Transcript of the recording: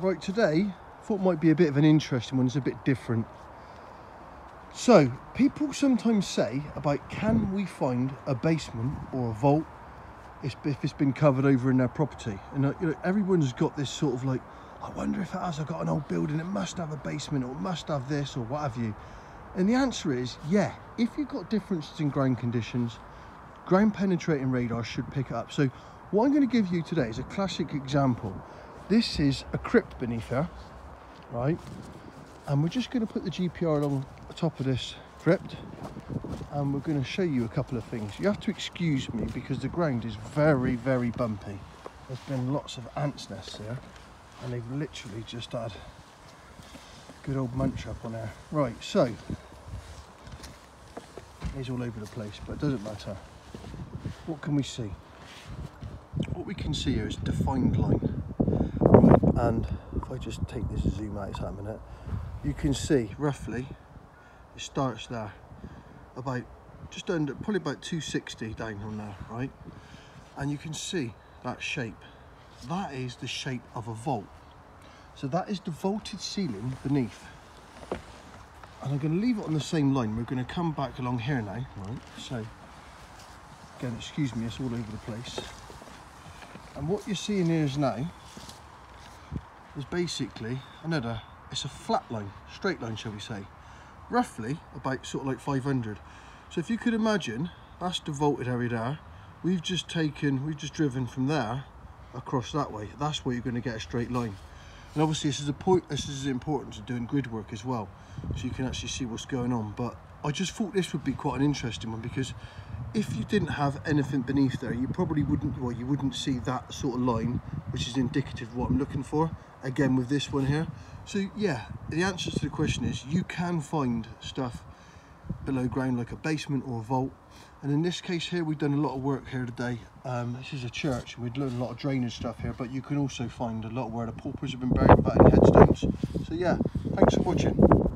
Right, today, I thought might be a bit of an interesting one, it's a bit different. So, people sometimes say about can we find a basement or a vault if it's been covered over in their property? And uh, you know, everyone's got this sort of like, I wonder if it has, I've got an old building, it must have a basement or it must have this or what have you. And the answer is, yeah, if you've got differences in ground conditions, ground penetrating radar should pick it up. So what I'm going to give you today is a classic example. This is a crypt beneath here, right? And we're just going to put the GPR along the top of this crypt and we're going to show you a couple of things. You have to excuse me because the ground is very, very bumpy. There's been lots of ants nests here and they've literally just had a good old munch up on there. Right, so it's all over the place, but it doesn't matter. What can we see? What we can see here is defined line. And if I just take this zoom out a minute, you can see roughly it starts there about just under probably about 260 down on there right? And you can see that shape. That is the shape of a vault. So that is the vaulted ceiling beneath. And I'm going to leave it on the same line. We're going to come back along here now right? So again excuse me it's all over the place. And what you're seeing here is now is basically another it's a flat line straight line shall we say. Roughly about sort of like 500 so if you could imagine that's the vaulted area there. We've just taken we've just driven from there across that way. That's where you're going to get a straight line. And obviously this is a point this is important to doing grid work as well so you can actually see what's going on. But I just thought this would be quite an interesting one because if you didn't have anything beneath there you probably wouldn't well you wouldn't see that sort of line which is indicative of what I'm looking for again with this one here. So yeah the answer to the question is you can find stuff below ground like a basement or a vault. And in this case here we've done a lot of work here today. Um, this is a church. We've done a lot of drainage stuff here but you can also find a lot where the paupers have been buried without any headstones. So yeah thanks for watching